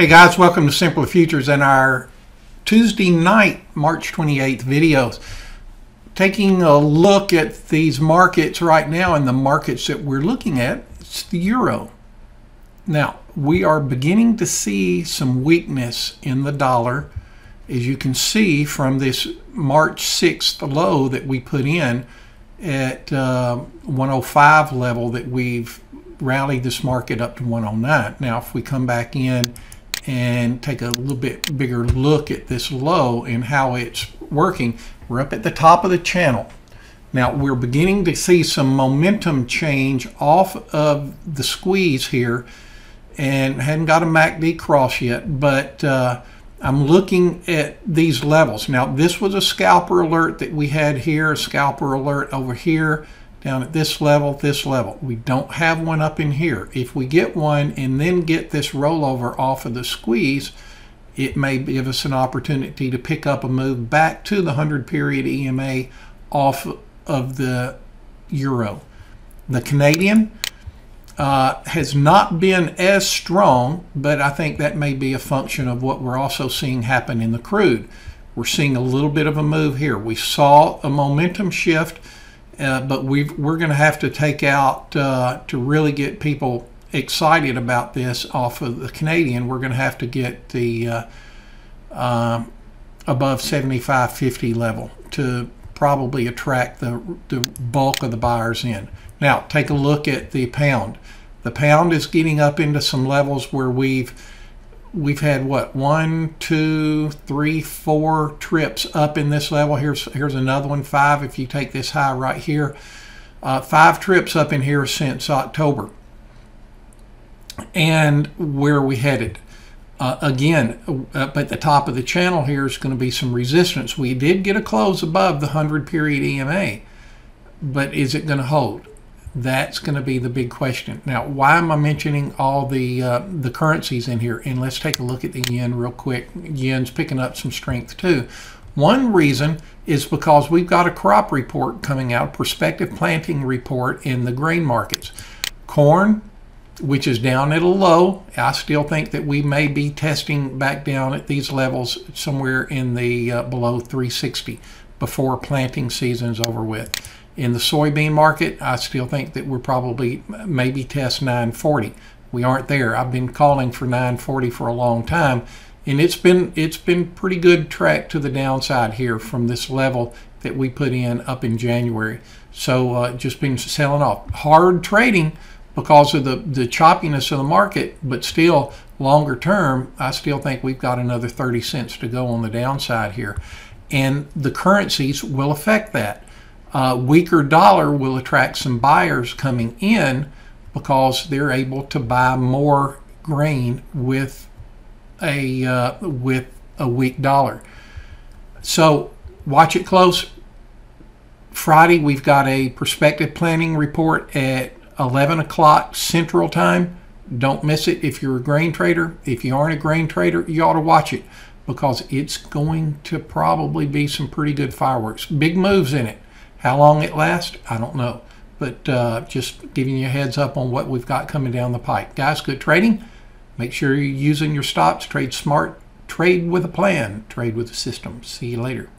Hey guys, welcome to Simpler Futures and our Tuesday night, March 28th videos. Taking a look at these markets right now and the markets that we're looking at, it's the euro. Now, we are beginning to see some weakness in the dollar. As you can see from this March 6th low that we put in at uh, 105 level that we've rallied this market up to 109. Now, if we come back in and take a little bit bigger look at this low and how it's working. We're up at the top of the channel. Now we're beginning to see some momentum change off of the squeeze here and hadn't got a MACD cross yet, but uh, I'm looking at these levels. Now this was a scalper alert that we had here, a scalper alert over here, down at this level, this level. We don't have one up in here. If we get one and then get this rollover off of the squeeze, it may give us an opportunity to pick up a move back to the 100 period EMA off of the euro. The Canadian uh, has not been as strong, but I think that may be a function of what we're also seeing happen in the crude. We're seeing a little bit of a move here. We saw a momentum shift uh, but we we're going to have to take out uh, to really get people excited about this off of the Canadian. We're going to have to get the uh, um, above 75.50 level to probably attract the the bulk of the buyers in. Now take a look at the pound. The pound is getting up into some levels where we've we've had what one two three four trips up in this level here's here's another one five if you take this high right here uh, five trips up in here since October and where are we headed uh, again up at the top of the channel here is going to be some resistance we did get a close above the 100 period EMA but is it going to hold that's going to be the big question. Now, why am I mentioning all the uh, the currencies in here? And let's take a look at the yen real quick. Yen's picking up some strength too. One reason is because we've got a crop report coming out, prospective planting report in the grain markets. Corn, which is down at a low, I still think that we may be testing back down at these levels somewhere in the uh, below 360 before planting season's over with. In the soybean market, I still think that we're probably maybe test 940. We aren't there. I've been calling for 940 for a long time, and it's been it's been pretty good track to the downside here from this level that we put in up in January. So uh, just been selling off. Hard trading because of the, the choppiness of the market, but still longer term, I still think we've got another 30 cents to go on the downside here. And the currencies will affect that uh, weaker dollar will attract some buyers coming in because they're able to buy more grain with a uh, with a weak dollar. So watch it close. Friday we've got a prospective planning report at 11 o'clock Central Time. Don't miss it if you're a grain trader. If you aren't a grain trader, you ought to watch it because it's going to probably be some pretty good fireworks. Big moves in it. How long it lasts, I don't know. But uh, just giving you a heads up on what we've got coming down the pike. Guys, good trading. Make sure you're using your stops. Trade smart. Trade with a plan. Trade with a system. See you later.